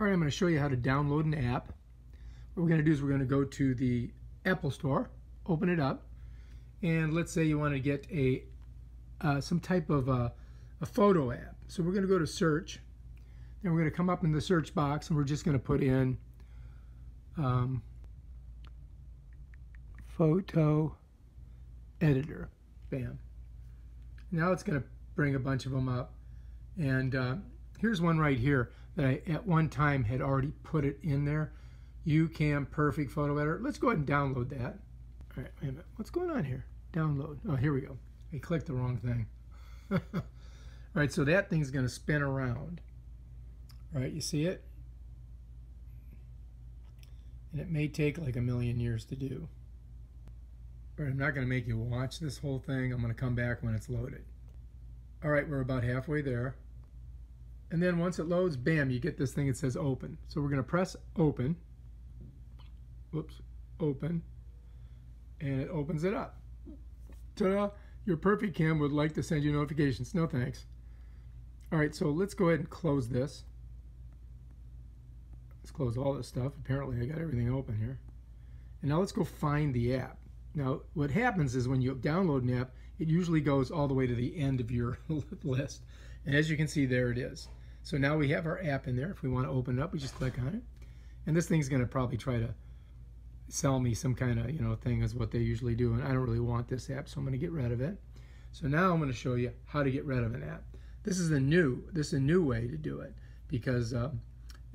All right, I'm going to show you how to download an app. What we're going to do is we're going to go to the Apple Store, open it up, and let's say you want to get a uh, some type of a, a photo app. So we're going to go to search, then we're going to come up in the search box, and we're just going to put in um, photo editor. Bam. Now it's going to bring a bunch of them up. And uh, here's one right here that I at one time had already put it in there. YouCam Perfect Photo Editor. Let's go ahead and download that. All right, wait a minute. What's going on here? Download. Oh, here we go. I clicked the wrong thing. All right, so that thing's going to spin around. All right, you see it? And it may take like a million years to do. All right, I'm not going to make you watch this whole thing. I'm going to come back when it's loaded. All right, we're about halfway there. And then once it loads, bam, you get this thing that says open. So we're going to press open. Whoops, open. And it opens it up. Ta-da! Your Perfect Cam would like to send you notifications. No thanks. All right, so let's go ahead and close this. Let's close all this stuff. Apparently I got everything open here. And now let's go find the app. Now, what happens is when you download an app, it usually goes all the way to the end of your list. And as you can see, there it is. So now we have our app in there. If we want to open it up, we just click on it. And this thing's going to probably try to sell me some kind of you know thing is what they usually do. And I don't really want this app, so I'm going to get rid of it. So now I'm going to show you how to get rid of an app. This is a new this is a new way to do it because um,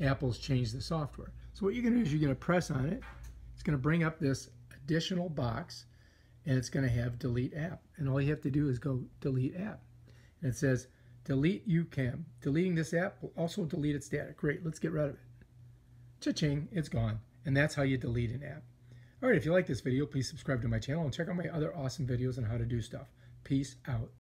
Apple's changed the software. So what you're going to do is you're going to press on it. It's going to bring up this additional box and it's going to have delete app. And all you have to do is go delete app. And it says delete YouCam. Deleting this app will also delete its data. Great, let's get rid of it. Cha-ching, it's gone. And that's how you delete an app. All right, if you like this video, please subscribe to my channel and check out my other awesome videos on how to do stuff. Peace out.